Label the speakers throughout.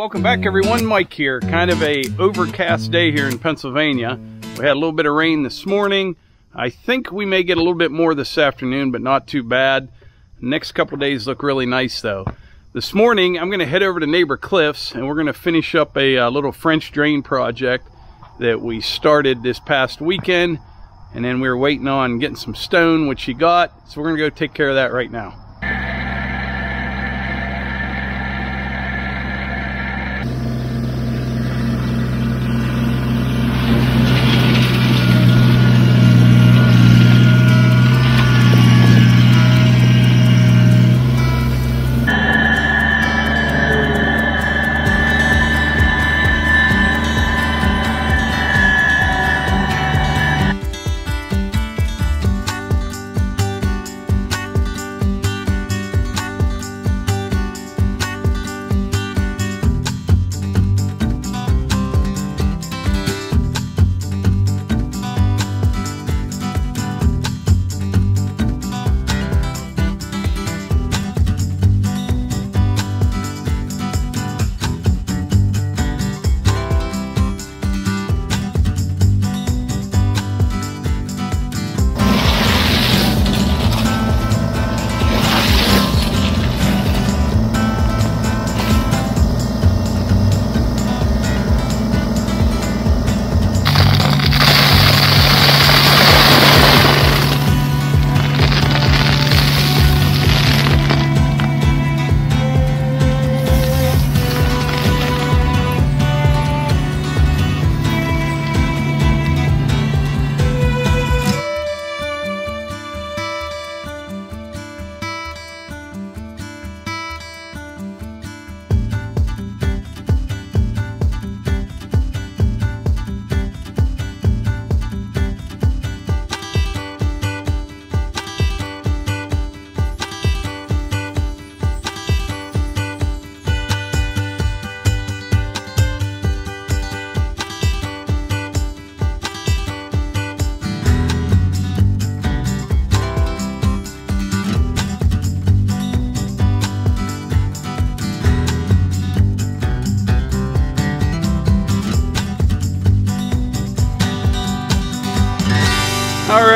Speaker 1: welcome back everyone. Mike here. Kind of a overcast day here in Pennsylvania. We had a little bit of rain this morning. I think we may get a little bit more this afternoon, but not too bad. Next couple days look really nice though. This morning I'm going to head over to Neighbor Cliffs and we're going to finish up a, a uh, little French drain project that we started this past weekend. And then we were waiting on getting some stone, which he got. So we're going to go take care of that right now.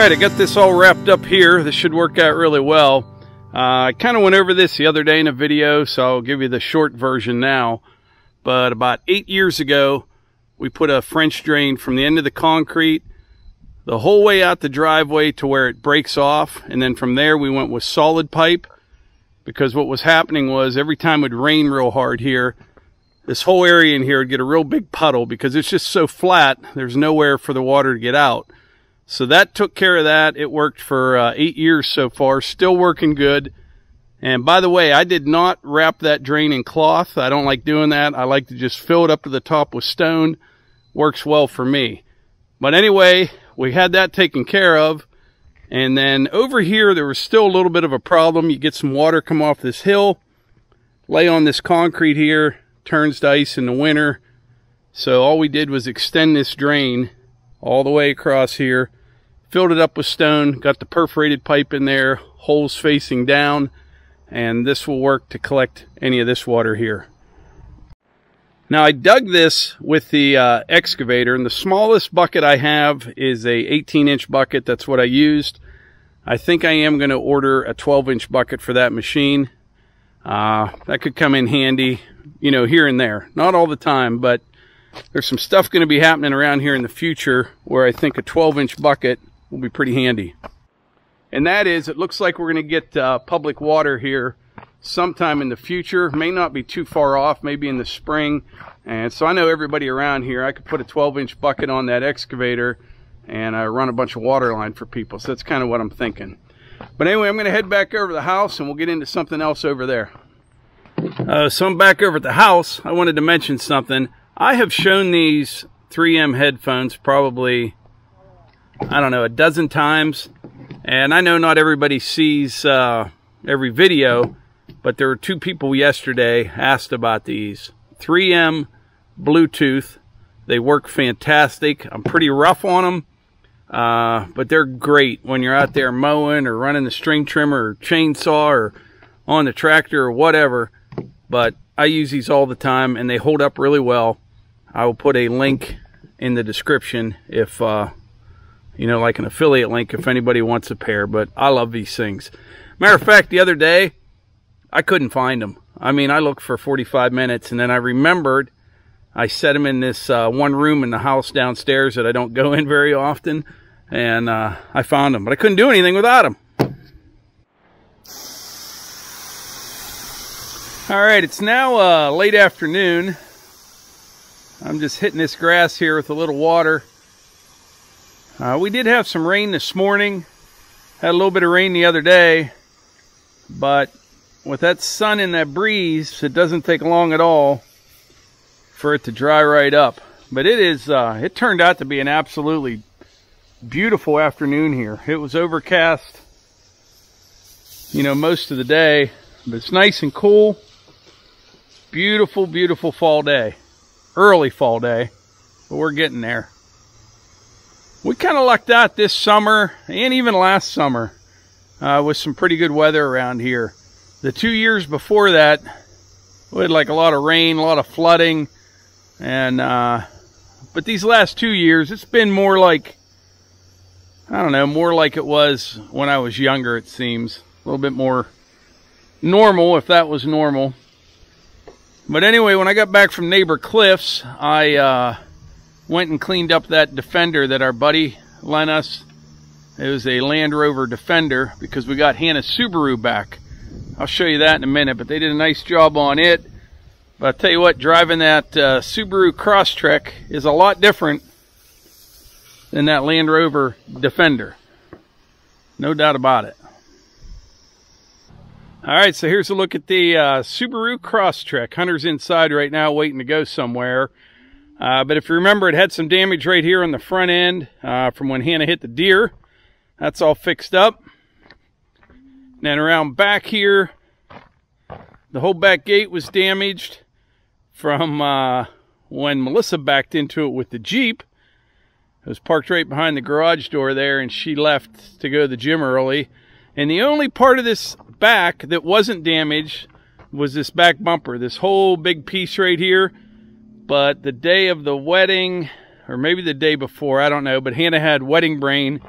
Speaker 1: Right, I got this all wrapped up here. This should work out really well. Uh, I kind of went over this the other day in a video, so I'll give you the short version now. But about eight years ago, we put a French drain from the end of the concrete the whole way out the driveway to where it breaks off. And then from there, we went with solid pipe because what was happening was every time it would rain real hard here, this whole area in here would get a real big puddle because it's just so flat. There's nowhere for the water to get out. So that took care of that. It worked for uh, eight years so far, still working good. And by the way, I did not wrap that drain in cloth. I don't like doing that. I like to just fill it up to the top with stone. Works well for me. But anyway, we had that taken care of. And then over here, there was still a little bit of a problem. You get some water come off this hill, lay on this concrete here, turns to ice in the winter. So all we did was extend this drain all the way across here. Filled it up with stone, got the perforated pipe in there, holes facing down, and this will work to collect any of this water here. Now I dug this with the uh, excavator and the smallest bucket I have is a 18 inch bucket. That's what I used. I think I am going to order a 12 inch bucket for that machine. Uh, that could come in handy, you know, here and there. Not all the time, but there's some stuff going to be happening around here in the future where I think a 12 inch bucket will be pretty handy. And that is, it looks like we're going to get uh, public water here sometime in the future. May not be too far off, maybe in the spring. And so I know everybody around here, I could put a 12 inch bucket on that excavator and I run a bunch of water line for people. So that's kind of what I'm thinking. But anyway, I'm going to head back over the house and we'll get into something else over there. Uh, so I'm back over at the house. I wanted to mention something. I have shown these 3M headphones probably, I don't know, a dozen times. And I know not everybody sees uh, every video, but there were two people yesterday asked about these. 3M Bluetooth. They work fantastic. I'm pretty rough on them, uh, but they're great when you're out there mowing or running the string trimmer or chainsaw or on the tractor or whatever. But I use these all the time and they hold up really well. I will put a link in the description if, uh, you know, like an affiliate link if anybody wants a pair. But I love these things. Matter of fact, the other day, I couldn't find them. I mean, I looked for 45 minutes and then I remembered I set them in this uh, one room in the house downstairs that I don't go in very often. And uh, I found them, but I couldn't do anything without them. All right, it's now uh, late afternoon. I'm just hitting this grass here with a little water. Uh, we did have some rain this morning. Had a little bit of rain the other day. But with that sun and that breeze, it doesn't take long at all for it to dry right up. But it is, uh, it turned out to be an absolutely beautiful afternoon here. It was overcast, you know, most of the day, but it's nice and cool. Beautiful, beautiful fall day. Early fall day, but we're getting there. We kind of lucked out this summer and even last summer uh, with some pretty good weather around here. The two years before that, we had like a lot of rain, a lot of flooding, and uh, but these last two years, it's been more like I don't know, more like it was when I was younger. It seems a little bit more normal, if that was normal. But anyway, when I got back from Neighbor Cliffs, I uh, went and cleaned up that Defender that our buddy lent us. It was a Land Rover Defender because we got Hannah Subaru back. I'll show you that in a minute, but they did a nice job on it. But I'll tell you what, driving that uh, Subaru Crosstrek is a lot different than that Land Rover Defender. No doubt about it. All right, so here's a look at the uh, Subaru Crosstrek. Hunter's inside right now waiting to go somewhere. Uh, but if you remember, it had some damage right here on the front end uh, from when Hannah hit the deer. That's all fixed up. And then around back here, the whole back gate was damaged from uh, when Melissa backed into it with the Jeep. It was parked right behind the garage door there, and she left to go to the gym early. And the only part of this back that wasn't damaged was this back bumper, this whole big piece right here. But the day of the wedding, or maybe the day before, I don't know, but Hannah had wedding brain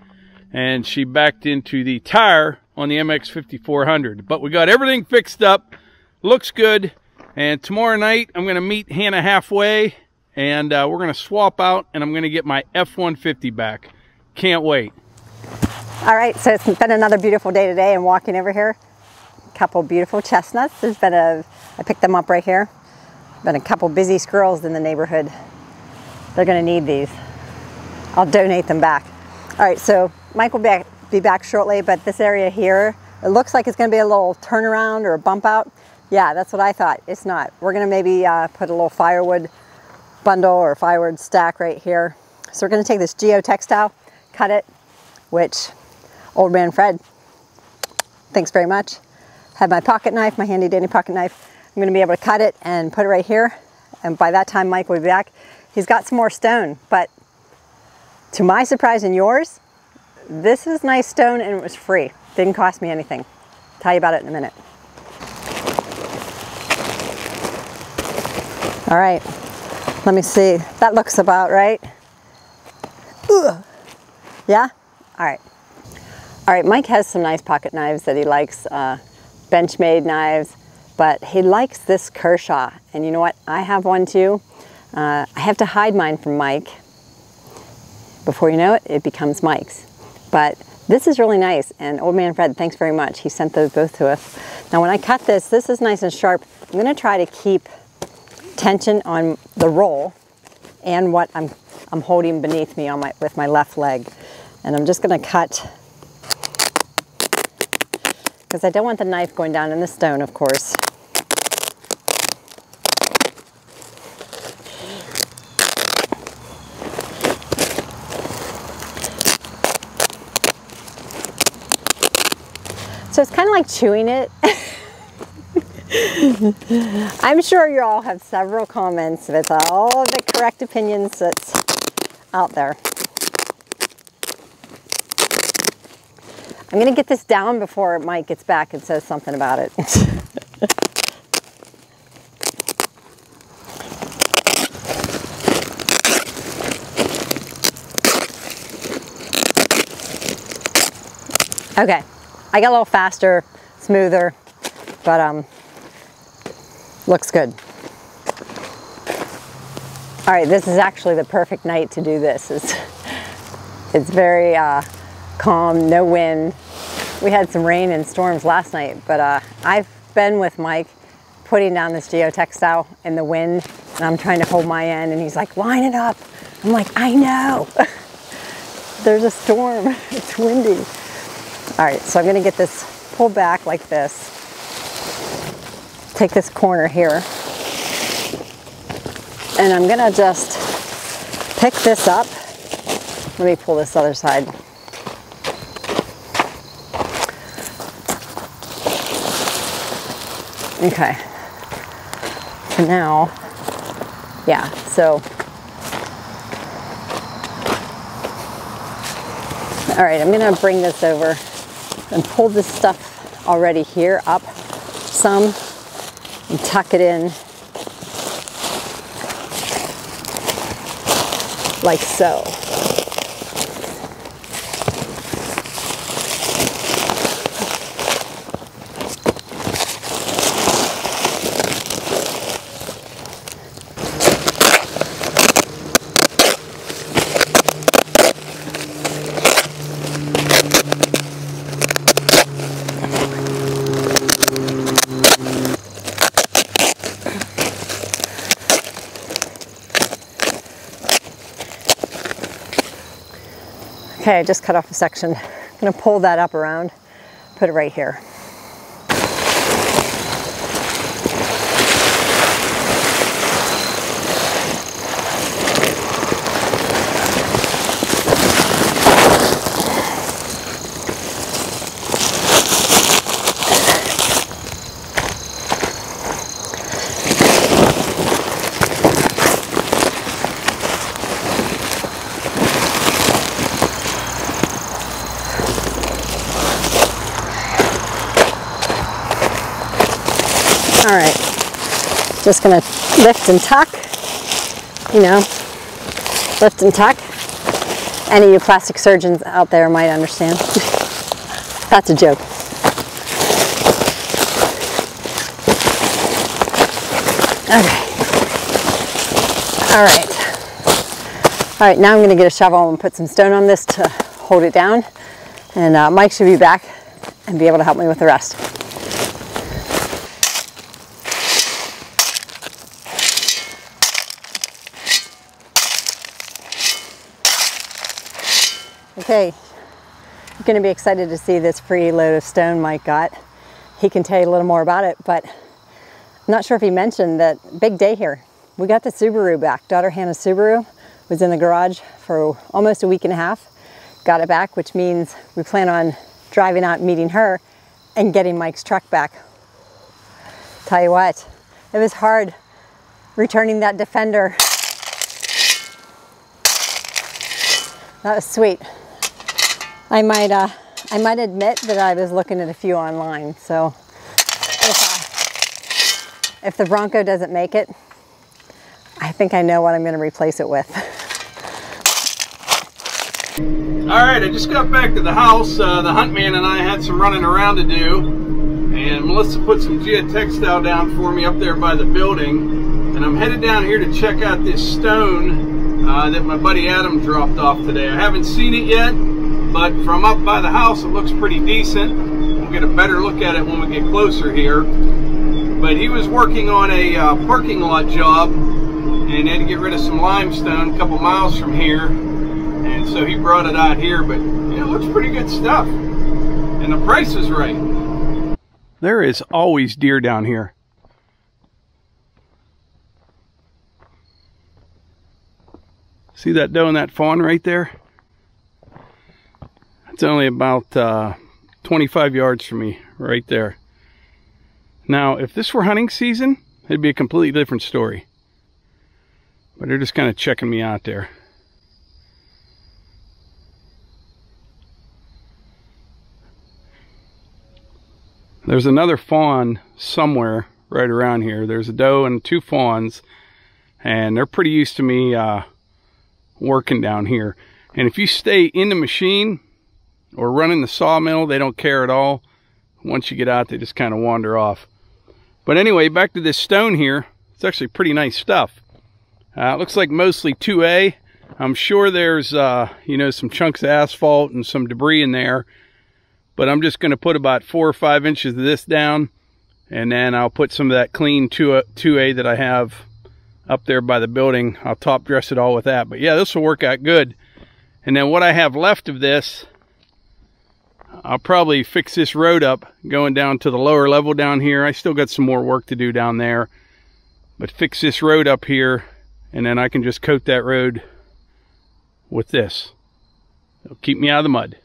Speaker 1: and she backed into the tire on the MX 5400. But we got everything fixed up, looks good. And tomorrow night, I'm going to meet Hannah halfway and uh, we're going to swap out and I'm going to get my F-150 back. Can't wait.
Speaker 2: All right, so it's been another beautiful day today and walking over here. Couple beautiful chestnuts. There's been a, I picked them up right here. Been a couple busy squirrels in the neighborhood. They're gonna need these. I'll donate them back. All right, so Mike will be back, be back shortly, but this area here, it looks like it's gonna be a little turnaround or a bump out. Yeah, that's what I thought. It's not. We're gonna maybe uh, put a little firewood bundle or firewood stack right here. So we're gonna take this geotextile, cut it, which old man Fred, thanks very much. Have my pocket knife, my handy dandy pocket knife. I'm gonna be able to cut it and put it right here. And by that time, Mike will be back. He's got some more stone, but to my surprise and yours, this is nice stone and it was free. Didn't cost me anything. Tell you about it in a minute. All right, let me see. That looks about right. Ugh. Yeah? All right. All right, Mike has some nice pocket knives that he likes, uh, Benchmade knives, but he likes this Kershaw. And you know what? I have one too. Uh, I have to hide mine from Mike. Before you know it, it becomes Mike's. But this is really nice. And Old Man Fred, thanks very much. He sent those both to us. Now when I cut this, this is nice and sharp. I'm gonna try to keep tension on the roll and what I'm, I'm holding beneath me on my, with my left leg. And I'm just gonna cut, because I don't want the knife going down in the stone, of course. So it's kind of like chewing it. I'm sure you all have several comments with all the correct opinions that's out there. I'm going to get this down before Mike gets back and says something about it. okay, I got a little faster, smoother, but um, looks good. All right, this is actually the perfect night to do this. It's, it's very, uh, calm, no wind. We had some rain and storms last night, but uh, I've been with Mike putting down this geotextile in the wind, and I'm trying to hold my end, and he's like, line it up. I'm like, I know. There's a storm, it's windy. All right, so I'm gonna get this pulled back like this. Take this corner here. And I'm gonna just pick this up. Let me pull this other side. Okay. So now, yeah, so All right, I'm gonna bring this over and pull this stuff already here up some and tuck it in like so. Okay, I just cut off a section. I'm gonna pull that up around, put it right here. All right, just gonna lift and tuck, you know, lift and tuck. Any of you plastic surgeons out there might understand. That's a joke. Okay. All right. All right, now I'm gonna get a shovel and put some stone on this to hold it down. And uh, Mike should be back and be able to help me with the rest. Okay, you're to be excited to see this free load of stone Mike got. He can tell you a little more about it, but I'm not sure if he mentioned that big day here. We got the Subaru back. Daughter Hannah's Subaru was in the garage for almost a week and a half. Got it back, which means we plan on driving out meeting her and getting Mike's truck back. Tell you what, it was hard returning that Defender. That was sweet. I might, uh, I might admit that I was looking at a few online. So if, uh, if the Bronco doesn't make it, I think I know what I'm going to replace it with.
Speaker 1: All right, I just got back to the house. Uh, the hunt man and I had some running around to do. And Melissa put some geotextile down for me up there by the building. And I'm headed down here to check out this stone uh, that my buddy Adam dropped off today. I haven't seen it yet, but from up by the house, it looks pretty decent. We'll get a better look at it when we get closer here. But he was working on a uh, parking lot job and had to get rid of some limestone a couple miles from here. And so he brought it out here, but yeah, it looks pretty good stuff. And the price is right. There is always deer down here. See that doe and that fawn right there? It's only about uh, 25 yards from me, right there. Now, if this were hunting season, it'd be a completely different story. But they're just kind of checking me out there. There's another fawn somewhere right around here. There's a doe and two fawns, and they're pretty used to me uh, working down here. And if you stay in the machine, or running the sawmill, they don't care at all. Once you get out, they just kind of wander off. But anyway, back to this stone here. It's actually pretty nice stuff. Uh, it looks like mostly 2A. I'm sure there's, uh, you know, some chunks of asphalt and some debris in there. But I'm just going to put about four or five inches of this down. And then I'll put some of that clean 2A, 2A that I have up there by the building. I'll top dress it all with that. But yeah, this will work out good. And then what I have left of this, I'll probably fix this road up going down to the lower level down here. I still got some more work to do down there. But fix this road up here and then I can just coat that road with this. It'll keep me out of the mud.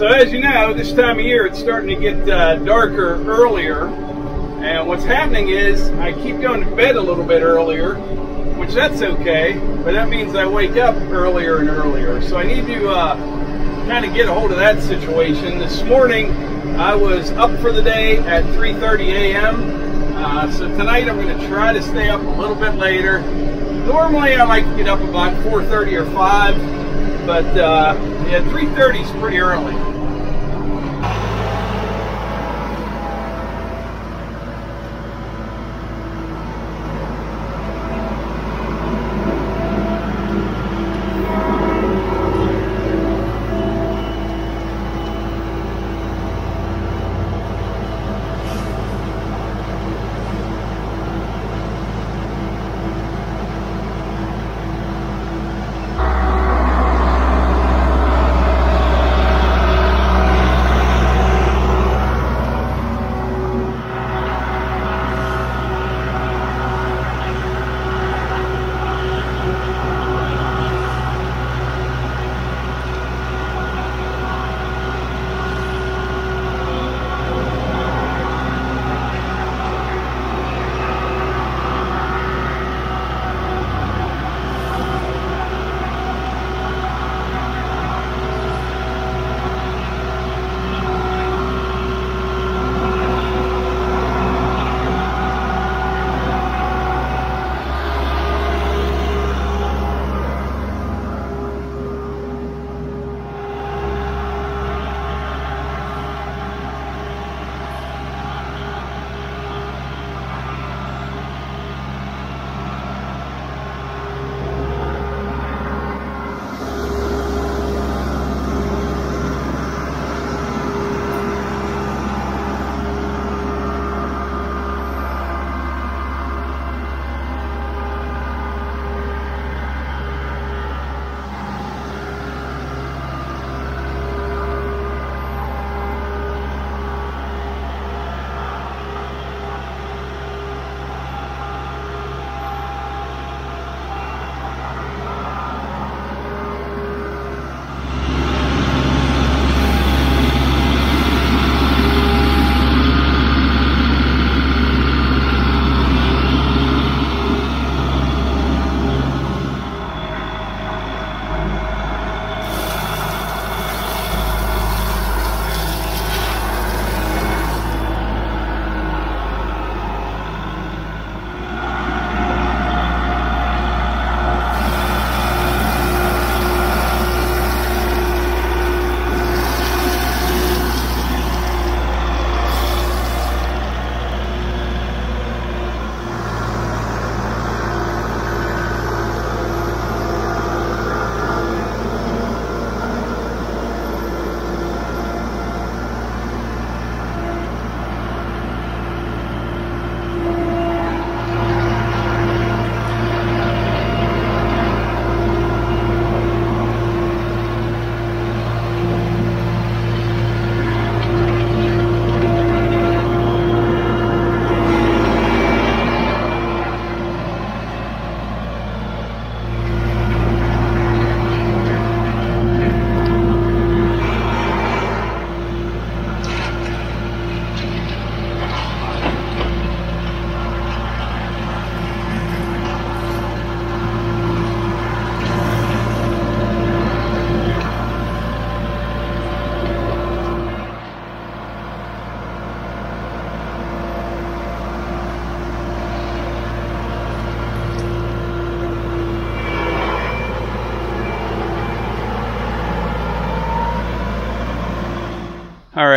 Speaker 1: So as you know, this time of year it's starting to get uh, darker earlier. And what's happening is I keep going to bed a little bit earlier, which that's okay, but that means I wake up earlier and earlier. So I need to uh, kind of get a hold of that situation. This morning I was up for the day at 3.30 a.m. Uh, so tonight I'm going to try to stay up a little bit later. Normally I like to get up about 4.30 or 5, but uh, yeah, 3.30 is pretty early.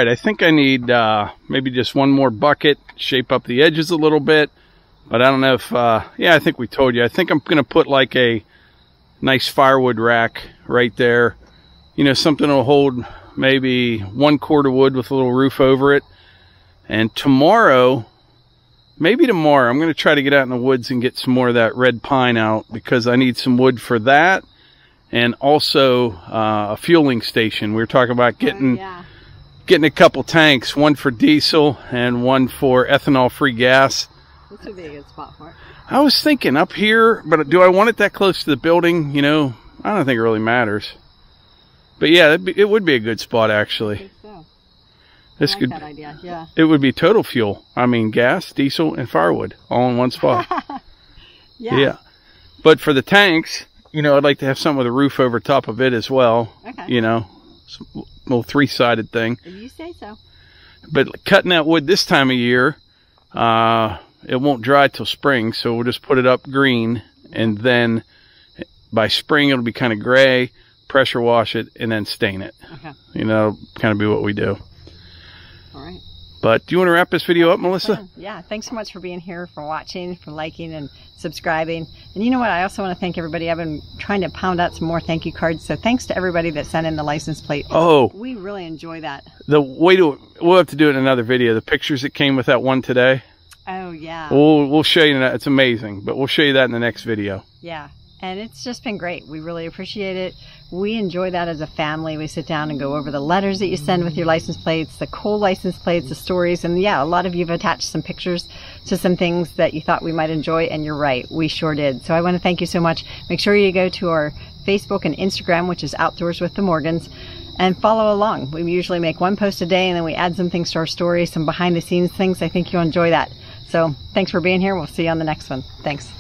Speaker 1: Right, I think I need uh, maybe just one more bucket, shape up the edges a little bit. But I don't know if, uh, yeah, I think we told you. I think I'm going to put like a nice firewood rack right there. You know, something that'll hold maybe one cord of wood with a little roof over it. And tomorrow, maybe tomorrow, I'm going to try to get out in the woods and get some more of that red pine out because I need some wood for that. And also uh, a fueling station. We were talking about getting
Speaker 2: Oh, yeah.
Speaker 1: Getting a couple tanks, one for diesel and one for ethanol free gas.
Speaker 2: This would be a good spot for it.
Speaker 1: I was thinking up here, but do I want it that close to the building? You know, I don't think it really matters. But yeah, it'd be, it would be a good spot actually.
Speaker 2: So,
Speaker 1: This could
Speaker 2: idea. Yeah.
Speaker 1: it would be total fuel. I mean, gas, diesel, and firewood all in one spot. yeah. But for the tanks, you know, I'd like to have something with a roof over top of it as well.
Speaker 2: Okay.
Speaker 1: You know, some little three-sided thing.
Speaker 2: If you say so.
Speaker 1: But cutting that wood this time of year, uh, it won't dry till spring, so we'll just put it up green, and then by spring it'll be kind of gray. Pressure wash it and then stain it.
Speaker 2: Okay.
Speaker 1: You know, kind of be what we do.
Speaker 2: All right.
Speaker 1: But do you want to wrap this video up, Melissa?
Speaker 2: Yeah, thanks so much for being here, for watching, for liking and subscribing. And you know what? I also want to thank everybody. I've been trying to pound out some more thank you cards. So thanks to everybody that sent in the license plate.
Speaker 1: Oh,
Speaker 2: We really enjoy that.
Speaker 1: the way to we'll have to do it in another video. The pictures that came with that one today.
Speaker 2: Oh, yeah.
Speaker 1: We'll we'll show you that. It's amazing, but we'll show you that in the next video.
Speaker 2: Yeah. And it's just been great. We really appreciate it. We enjoy that as a family. We sit down and go over the letters that you send with your license plates, the cool license plates, the stories. And yeah, a lot of you have attached some pictures to some things that you thought we might enjoy. And you're right. We sure did. So I want to thank you so much. Make sure you go to our Facebook and Instagram, which is Outdoors with the Morgans, and follow along. We usually make one post a day and then we add some things to our story, some behind the scenes things. I think you'll enjoy that. So thanks for being here. We'll see you on the next one. Thanks.